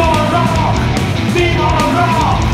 more rock, be more rock.